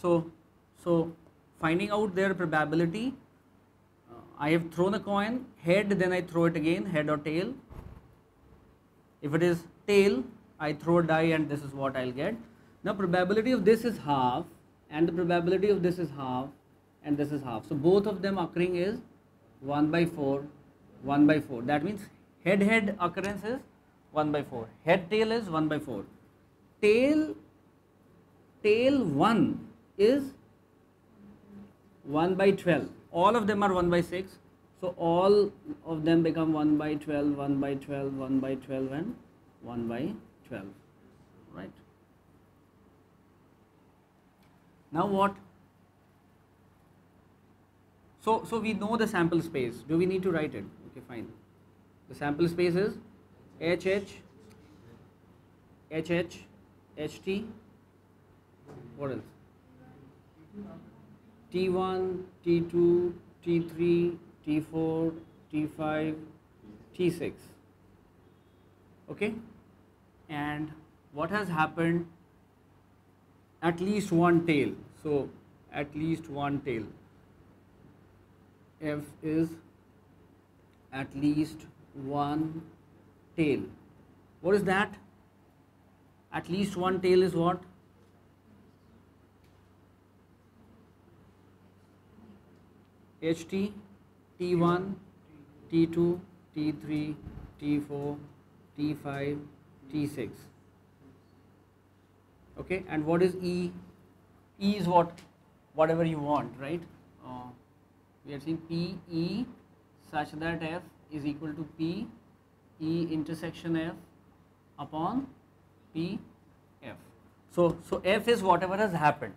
So, so finding out their probability, uh, I have thrown a coin, head, then I throw it again, head or tail. If it is tail, I throw a die and this is what I'll get. Now probability of this is half and the probability of this is half and this is half. So both of them occurring is 1 by 4, 1 by 4. That means head head occurrence is 1 by 4, head tail is 1 by 4. Tail, tail 1 is 1 by 12. All of them are 1 by 6. So all of them become 1 by 12, 1 by 12, 1 by 12 and 1 by 12, right? Now what? So, so we know the sample space. Do we need to write it? Okay, fine. The sample space is HH, HH, HT, what else? T1, T2, T3, T4, T5, T6. Okay? And what has happened? At least one tail. So, at least one tail. F is at least one tail. What is that? At least one tail is what? HT, T1, T2, T3, T4, T5, T6. Okay, and what is E? E is what? Whatever you want, right? Uh, we are saying P E such that F is equal to P E intersection F upon P F. So, so F is whatever has happened.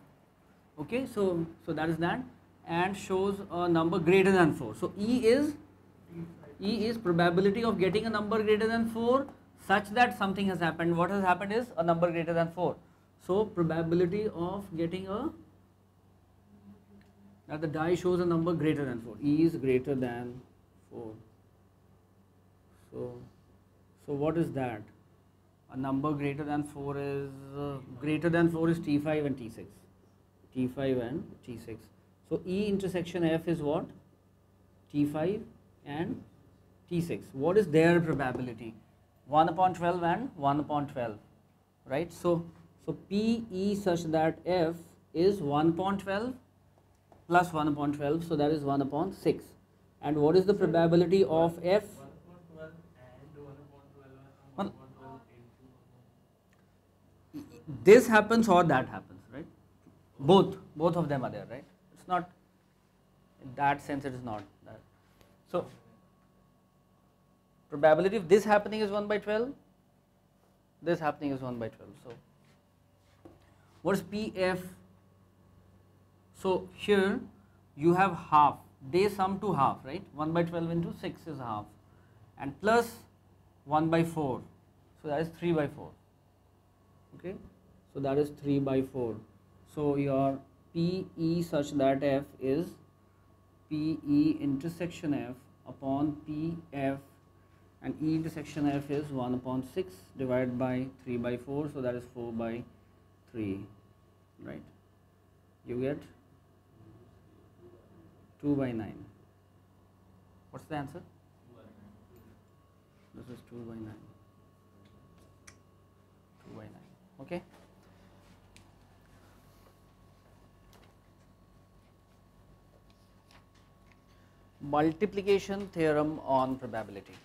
Okay, so so that is that and shows a number greater than 4. So E is E is probability of getting a number greater than 4 such that something has happened. What has happened is a number greater than 4. So probability of getting a that the die shows a number greater than 4. E is greater than 4. So so what is that? A number greater than 4 is uh, greater than 4 is T5 and T6. T5 and T6. So E intersection F is what? T5 and T6. What is their probability? 1 upon 12 and 1 upon 12, right? So, so PE such that F is 1 upon 12 plus 1 upon 12, so that is 1 upon 6. And what is the probability of F? One- This happens or that happens, right? Both, both of them are there, right? Not, in that sense it is not that. So, probability of this happening is 1 by 12, this happening is 1 by 12. So, what is PF? So, here you have half, they sum to half, right? 1 by 12 into 6 is half and plus 1 by 4. So, that is 3 by 4. Okay. So, that is 3 by 4. So, your PE such that F is PE intersection F upon PF and E intersection F is 1 upon 6 divided by 3 by 4 so that is 4 by 3 right? You get 2 by 9 what's the answer? This is 2 by 9 2 by 9 okay multiplication theorem on probability